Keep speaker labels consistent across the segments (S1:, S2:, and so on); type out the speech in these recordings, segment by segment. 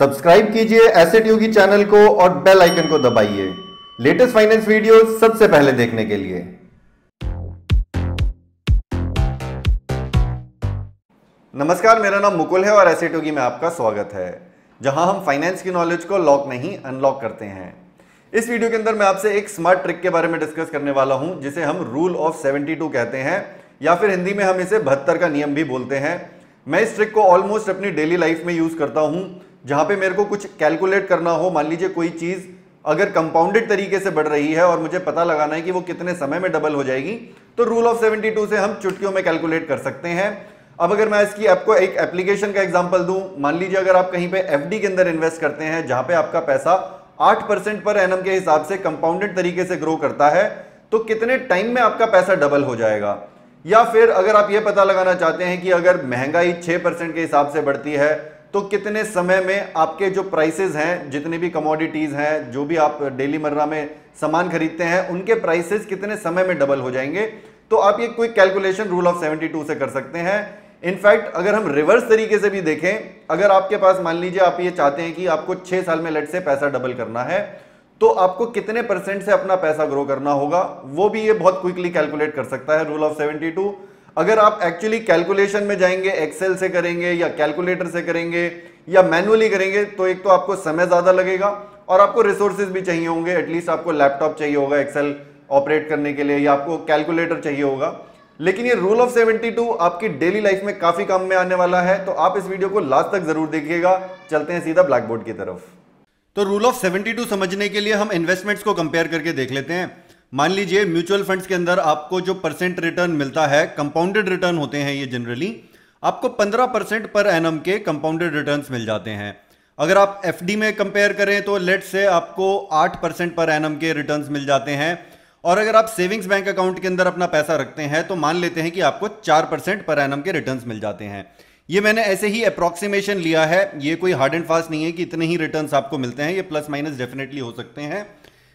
S1: Subscribe कीजिए asset योगी channel को और बेल आइकन को दबाइए। लेटेस्ट फाइनेंस वीडियो सबसे पहले देखने के लिए। नमस्कार, मेरा नाम मुकुल है और एसेट योगी में आपका स्वागत है। जहाँ हम फाइनेंस की नॉलेज को लॉक नहीं अनलॉक करते हैं। इस वीडियो के अंदर मैं आपसे एक स्मार्ट ट्रिक के बारे में डिस्कस करने वाला हूँ, जिसे हम रूल ऑफ़ 72 कहते हैं, या फिर हिंदी में हम इसे बहत्तर का नियम भी बोलते हैं। मैं इस ट्रिक को ऑलमोस्ट अपनी डेली लाइफ में यूज़ करता हूँ। जहाँ पे मेरे को कुछ कैलकुलेट करना हो, मान लीजिए कोई चीज़ अगर कंपाउंडेड तरीके से बढ़ रही है और मुझे पता लगाना है कि वो कितने समय में डबल हो जाएगी तो रूल ऑफ़ 72 से हम चुटकियों में कैलकुलेट कर सकते हैं। अब अगर मैं इसकी आपको एक एप्लीकेशन का एग्जांपल दूँ, मान लीजिए अगर आप कहीं पे एफडी के अंदर इन्वेस्ट करते हैं, जहाँ पे आपका पैसा 8 परसेंट पर एनम के हिसाब से कंपाउंडेड तरीके से ग्रो करता है तो कितने टाइम में आपका पैसा डबल हो जाएगा? या फिर अगर आप ये पता लगाना चाहते हैं कि अगर महँगाई 6 परसेंट के हिसाब से बढ़ती है तो कितने समय में आपके जो प्राइसेस हैं, जितने भी कमोडिटीज हैं, जो भी आप डेली मर्रा में सामान खरीदते हैं, उनके प्राइसेस कितने समय में डबल हो जाएँगे? तो आप ये क्विक कैलकुलेशन रूल ऑफ़ 72 से कर सकते हैं। इनफैक्ट अगर हम रिवर्स तरीके से भी देखें, अगर आपके पास मान लीजिए आप ये चाहते हैं कि आपको छह साल में लट से पैसा डबल करना है तो आपको कितने परसेंट से अपना पैसा ग्रो करना होगा? वो भी ये बहुत क्विकली कैलकुलेट कर सकता है रूल ऑफ़ 72 अगर आप एक्चुअली कैलकुलेशन में जाएँगे एक्सेल से करेंगे या कैलकुलेटर से करेंगे या मैनुअली करेंगे तो एक तो आपको समय ज़्यादा लगेगा और आपको रिसोर्सेज भी चाहिए होंगे। एटलीस्ट आपको लैपटॉप चाहिए होगा एक्सेल ऑपरेट करने के लिए या आपको कैलकुलेटर चाहिए होगा। लेकिन ये रूल ऑफ़ 72 आपकी डेली लाइफ में काफ़ी काम में आने वाला है तो आप इस वीडियो को लास्ट तक ज़रूर देखिएगा। चलते हैं सीधा ब्लैक बोर्ड की तरफ़। तो रूल ऑफ़ 72 समझने के लिए हम इन्वेस्टमेंट्स को कंपेयर करके देख लेते हैं। मान लीजिए म्यूचुअल फंड्स के अंदर आपको जो परसेंट रिटर्न मिलता है कंपाउंडेड रिटर्न होते हैं ये जनरली आपको 15 परसेंट पर एनम के कंपाउंडेड रिटर्न मिल जाते हैं। अगर आप एफडी में कंपेयर करें तो लेट से आपको 8 परसेंट पर एनम के रिटर्न मिल जाते हैं। और अगर आप सेविंग्स बैंक अकाउंट के अंदर अपना पैसा रखते हैं तो मान लेते हैं कि आपको 4 परसेंट पर एनम के रिटर्न मिल जाते हैं। ये मैंने ऐसे ही अप्रोक्सीमेशन लिया है, ये कोई हार्ड एंड फास्ट नहीं है कि इतने ही रिटर्न्स आपको मिलते हैं, ये प्लस माइनस डेफिनेटली हो सकते हैं।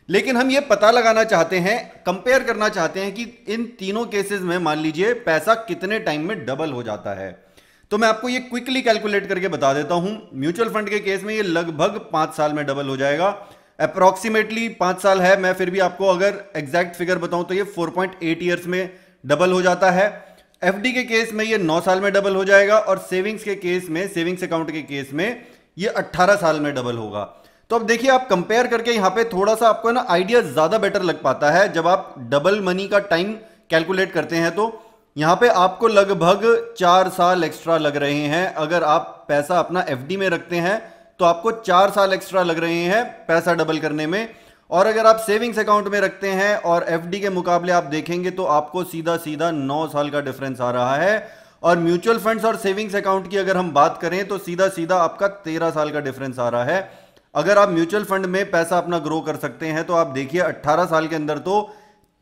S1: लेकिन हम ये पता लगाना चाहते हैं कंपेयर करना चाहते हैं कि इन तीनों केसेस में मान लीजिए पैसा कितने टाइम में डबल हो जाता है। तो मैं आपको ये क्विकली कैलकुलेट करके बता देता हूँ म्यूचुअल फंड के केस में ये लगभग पाँच साल में डबल हो जाएगा। अप्रोक्सीमेटली पाँच साल है, मैं फिर भी आपको अगर एग्जैक्ट फिगर बताऊँ तो ये 4.8 ईयर्स में डबल हो जाता है। एफडी के केस में ये नौ साल में डबल हो जाएगा और सेविंग्स के केस में सेविंग्स अकाउंट के केस में ये अट्ठारह साल में डबल होगा। तो अब देखिए, आप कंपेयर करके यहाँ पे थोड़ा सा आपको ना आइडिया ज़्यादा बेटर लग पाता है जब आप डबल मनी का टाइम कैलकुलेट करते हैं तो। यहाँ पे आपको लगभग चार साल एक्स्ट्रा लग रहे हैं। अगर आप पैसा अपना एफडी में रखते हैं तो आपको चार साल एक्स्ट्रा लग रहे हैं पैसा डबल करने में। और अगर आप सेविंग्स अकाउंट में रखते हैं और एफडी के मुकाबले आप देखेंगे तो आपको सीधा सीधा नौ साल का डिफरेंस आ रहा है। और म्यूचुअल फंड्स और सेविंग्स अकाउंट की अगर हम बात करें तो सीधा सीधा आपका तेरह साल का डिफरेंस आ रहा है। अगर आप म्यूचुअल फंड में पैसा अपना ग्रो कर सकते हैं तो आप देखिए 18 साल के अंदर तो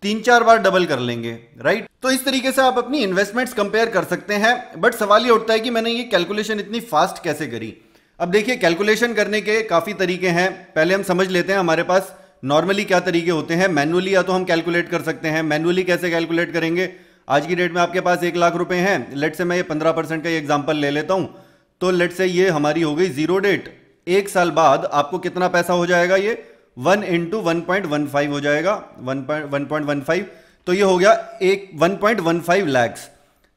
S1: तीन चार बार डबल कर लेंगे राइट तो इस तरीके से आप अपनी इन्वेस्टमेंट्स कंपेयर कर सकते हैं बट सवाल ये उठता है कि मैंने ये कैलकुलेशन इतनी फास्ट कैसे करी? अब देखिए कैलकुलेशन करने के काफ़ी तरीके हैं। पहले हम समझ लेते हैं हमारे पास नॉर्मली क्या तरीके होते हैं। मैनुअली या तो हम कैलकुलेट कर सकते हैं। मैनुअली कैसे कैलकुलेट करेंगे? आज की डेट में आपके पास एक लाख रुपए हैं। लेट से मैं ये पंद्रह परसेंट का एग्ज़ाम्पल ले लेता हूँ। तो लेट से ये हमारी हो गई ज़ीरो डेट एक साल बाद आपको कितना पैसा हो जाएगा ये? One into one point one five हो जाएगा। One one point one five. तो ये हो गया एक one point one five lakhs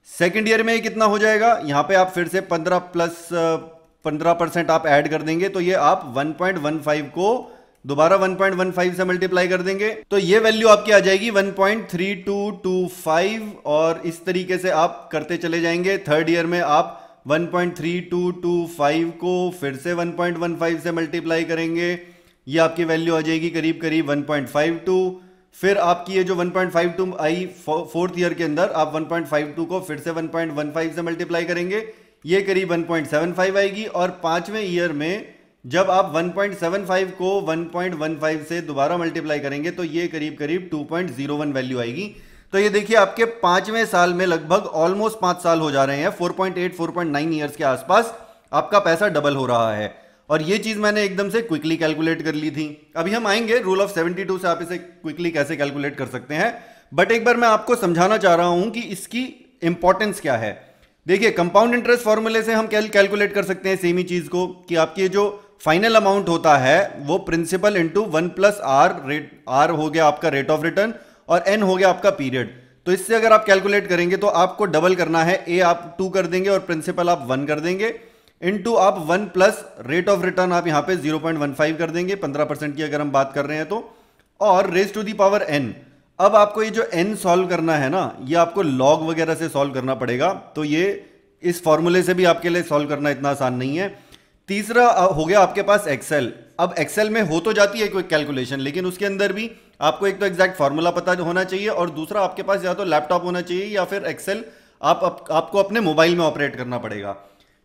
S1: second year में ये कितना हो जाएगा? यहाँ पे आप फिर से पंद्रह प्लस पंद्रह परसेंट आप ऐड कर देंगे तो ये आप वन पॉइंट वन फाइव को दोबारा 1.15 से मल्टीप्लाई कर देंगे। तो ये वैल्यू आपकी आ जाएगी 1.3225 और इस तरीके से आप करते चले जाएँगे। थर्ड ईयर में आप 1.3225 को फिर से 1.15 से मल्टीप्लाई करेंगे। ये आपकी वैल्यू आ जाएगी करीब करीब 1.52 फिर आपकी ये जो 1.52 आई फोर्थ ईयर के अंदर आप 1.52 को फिर से 1.15 से मल्टीप्लाई करेंगे। ये करीब 1.75 आएगी और पाँचवें ईयर में जब आप 1.75 को 1.15 से दोबारा मल्टीप्लाई करेंगे तो ये करीब करीब 2.01 वैल्यू आएगी। तो ये देखिए, आपके पाँचवें साल में लगभग ऑलमोस्ट पाँच साल हो जा रहे हैं 4.8 4.9 ईयर्स के आसपास आपका पैसा डबल हो रहा है। और ये चीज़ मैंने एकदम से क्विकली कैलकुलेट कर ली थी। अभी हम आएँगे रूल ऑफ़ 72 से आप इसे क्विकली कैसे कैलकुलेट कर सकते हैं। बट एक बार मैं आपको समझाना चाह रहा हूँ कि इसकी इंपॉर्टेंस क्या है। देखिए कंपाउंड इंटरेस्ट फॉर्मूले से हम कैल कैलकुलेट कर सकते हैं सेम ही चीज़ को, कि आपके जो फाइनल अमाउंट होता है, वो principal into one plus r rate r हो गया आपका रेट ऑफ़ रिटर्न और एन हो गया आपका पीरियड। तो इससे अगर आप कैलकुलेट करेंगे तो आपको डबल करना है। ए आप टू कर देंगे और प्रिंसिपल आप वन कर देंगे। इनटू आप one plus rate of return आप यहाँ पे 0.15 कर देंगे। 15 परसेंट की अगर हम बात कर रहे हैं तो। और raise to the power n अब आपको ये जो एन सॉल्व करना है ना, ये आपको लॉग वगैरह से सॉल्व करना पड़ेगा। तो ये इस फॉर्मूले से भी आपके लिए सॉल्व करना इतना आसान नहीं है। तीसरा हो गया आपके पास एक्सेल अब एक्सेल में हो तो जाती है कोई कैलकुलेशन लेकिन उसके अंदर भी आपको एक तो एग्जैक्ट फॉर्मूला पता होना चाहिए और दूसरा आपके पास या तो लैपटॉप होना चाहिए या फिर एक्सेल आप, आप आपको अपने मोबाइल में ऑपरेट करना पड़ेगा।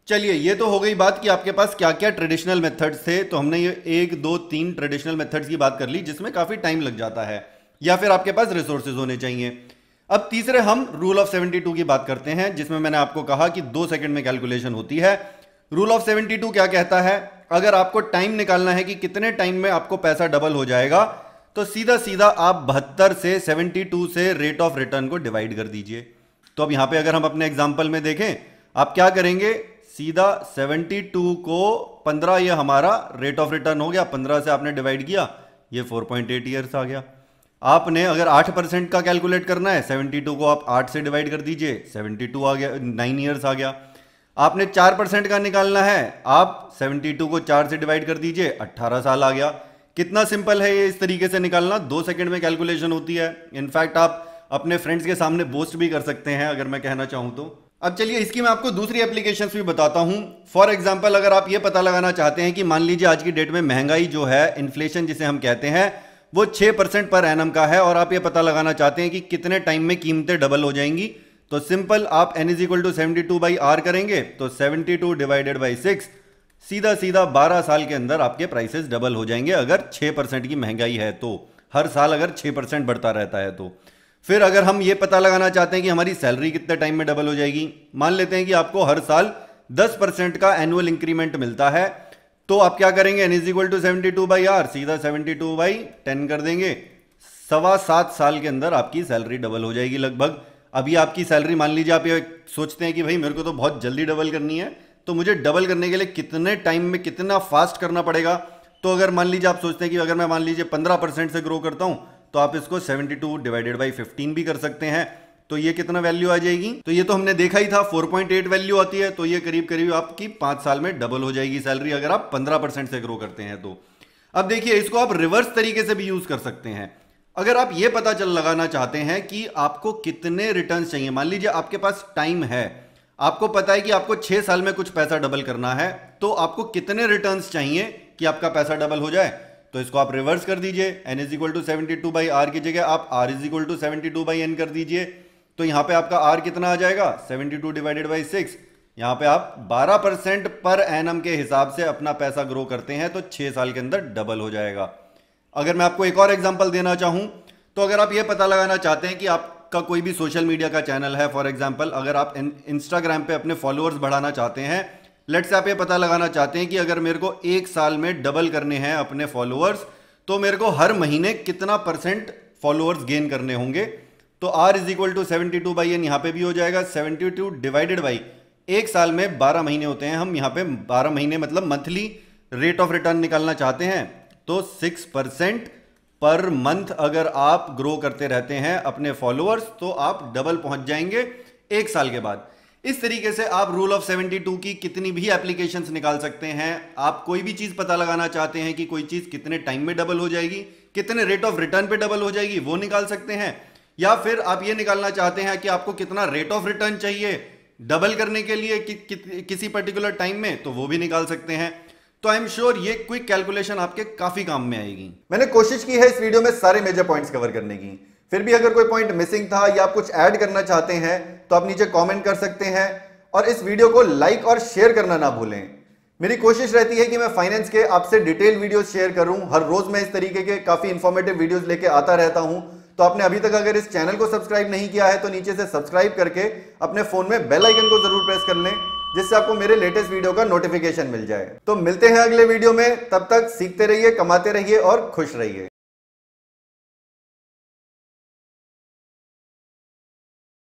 S1: चलिए ये तो हो गई बात कि आपके पास क्या क्या ट्रेडिशनल मेथड्स थे तो हमने ये एक दो तीन ट्रेडिशनल मेथड्स की बात कर ली जिसमें काफ़ी टाइम लग जाता है या फिर आपके पास रिसोर्सेज होने चाहिए। अब तीसरे हम रूल ऑफ़ 72 की बात करते हैं जिसमें मैंने आपको कहा कि दो सेकंड में कैलकुलेशन होती है रूल ऑफ़ 72 क्या कहता है? अगर आपको टाइम निकालना है कि कितने टाइम में आपको पैसा डबल हो जाएगा तो सीधा सीधा आप बहत्तर से 72 से रेट ऑफ़ रिटर्न को डिवाइड कर दीजिए। तो अब यहाँ पे अगर हम अपने एग्ज़ाम्पल में देखें, आप क्या करेंगे? सीधा 72 को 15 ये हमारा रेट ऑफ़ रिटर्न हो गया। 15 से आपने डिवाइड किया, ये 4.8 ईयर्स आ गया। आपने अगर 8 परसेंट का कैलकुलेट करना है 72 को आप 8 से डिवाइड कर दीजिए 72 आ गया 9 ईयर्स आ गया। आपने चार परसेंट का निकालना है, आप 72 को चार से डिवाइड कर दीजिए 18 साल आ गया। कितना सिंपल है ये इस तरीके से निकालना, दो सेकंड में कैलकुलेशन होती है। इनफैक्ट आप अपने फ्रेंड्स के सामने बोस्ट भी कर सकते हैं, अगर मैं कहना चाहूँ तो। अब चलिए, इसकी मैं आपको दूसरी एप्लीकेशन भी बताता हूँ। फॉर एग्ज़ाम्पल अगर आप ये पता लगाना चाहते हैं कि मान लीजिए आज की डेट में महँगाई जो है इन्फ्लेशन जिसे हम कहते हैं, वो छह परसेंट पर एनम का है, और आप ये पता लगाना चाहते हैं कि कितने टाइम में कीमतें डबल हो जाएँगी। तो सिंपल आप n is equal to seventy two by r करेंगे तो seventy two divided by six सीधा सीधा बारह साल के अंदर आपके प्राइसेस डबल हो जाएँगे अगर छह परसेंट की महँगाई है तो। हर साल अगर छह परसेंट बढ़ता रहता है तो। फिर अगर हम ये पता लगाना चाहते हैं कि हमारी सैलरी कितने टाइम में डबल हो जाएगी, मान लेते हैं कि आपको हर साल दस परसेंट का एनुअल इंक्रीमेंट मिलता है तो आप क्या करेंगे? N is equal to seventy two by r सीधा सेवेंटी टू बाई टेन कर देंगे। सवा सात साल के अंदर आपकी सैलरी डबल हो जाएगी लगभग। अभी आपकी सैलरी, मान लीजिए आप ये सोचते हैं कि भाई मेरे को तो बहुत जल्दी डबल करनी है तो मुझे डबल करने के लिए कितने टाइम में कितना फास्ट करना पड़ेगा? तो अगर मान लीजिए आप सोचते हैं कि अगर मैं मान लीजिए पंद्रह परसेंट से ग्रो करता हूँ तो आप इसको seventy two divided by fifteen भी कर सकते हैं। तो ये कितना वैल्यू आ जाएगी? तो ये तो हमने देखा ही था 4.8 वैल्यू आती है तो ये करीब करीब आपकी पाँच साल में डबल हो जाएगी सैलरी अगर आप 15 परसेंट से ग्रो करते हैं तो। अब देखिए, इसको आप रिवर्स तरीके से भी यूज़ कर सकते हैं। अगर आप ये पता चल लगाना चाहते हैं कि आपको कितने रिटर्न चाहिए, मान लीजिए आपके पास टाइम है, आपको पता है कि आपको छह साल में कुछ पैसा डबल करना है तो आपको कितने रिटर्न चाहिए कि आपका पैसा डबल हो जाए? तो इसको आप रिवर्स कर दीजिए n is equal to seventy two by r की जगह आप r is equal to seventy two by n कर दीजिए तो यहाँ पे आपका आर कितना आ जाएगा? 72 टू डिवाइडेड बाई सिक्स यहाँ पे आप 12 परसेंट पर एनम के हिसाब से अपना पैसा ग्रो करते हैं तो छह साल के अंदर डबल हो जाएगा। अगर मैं आपको एक और एग्ज़ाम्पल देना चाहूँ तो अगर आप ये पता लगाना चाहते हैं कि आपका कोई भी सोशल मीडिया का चैनल है फॉर एग्ज़ाम्पल अगर आप इंस्टाग्राम पे अपने फॉलोअर्स बढ़ाना चाहते हैं लेट से आप ये पता लगाना चाहते हैं कि अगर मेरे को एक साल में डबल करने हैं अपने फॉलोअर्स तो मेरे को हर महीने कितना परसेंट फॉलोअर्स गेन करने होंगे? तो r is equal to seventy two by n यहाँ पे भी हो जाएगा। सेवेंटी टू डिवाइडेड बाई एक साल में बारह महीने होते हैं। हम यहाँ पे बारह महीने मतलब मंथली रेट ऑफ़ रिटर्न निकालना चाहते हैं। तो सिक्स परसेंट पर मंथ अगर आप ग्रो करते रहते हैं अपने फॉलोअर्स तो आप डबल पहुँच जाएँगे एक साल के बाद। इस तरीके से आप रूल ऑफ़ 72 की कितनी भी एप्लीकेशंस निकाल सकते हैं। आप कोई भी चीज़ पता लगाना चाहते हैं कि कोई चीज़ कितने टाइम में डबल हो जाएगी कितने रेट ऑफ़ रिटर्न पे डबल हो जाएगी वो निकाल सकते हैं। या फिर आप ये निकालना चाहते हैं कि आपको कितना रेट ऑफ़ रिटर्न चाहिए डबल करने के लिए कि, कि, किसी पर्टिकुलर टाइम में तो वो भी निकाल सकते हैं। तो आई एम श्योर ये क्विक कैलकुलेशन आपके काफ़ी काम में आएगी।
S2: मैंने कोशिश की है इस वीडियो में सारे मेजर पॉइंट्स कवर करने की। फिर भी अगर कोई पॉइंट मिसिंग था या आप कुछ ऐड करना चाहते हैं तो आप नीचे कमेंट कर सकते हैं और इस वीडियो को लाइक और शेयर करना ना भूलें। मेरी कोशिश रहती है कि मैं फाइनेंस के आपसे डिटेल वीडियोस शेयर करूँ। हर रोज मैं इस तरीके के काफ़ी इंफॉर्मेटिव वीडियोस लेके आता रहता हूँ। तो आपने अभी तक अगर इस चैनल को सब्सक्राइब नहीं किया है तो नीचे से सब्सक्राइब करके अपने फ़ोन में बेल आइकन को ज़रूर प्रेस कर लें। जिससे आपको मेरे लेटेस्ट वीडियो का नोटिफिकेशन मिल जाए। तो मिलते हैं अगले वीडियो में। तब तक सीखते रहिए, कमाते रहिए और खुश रहिए।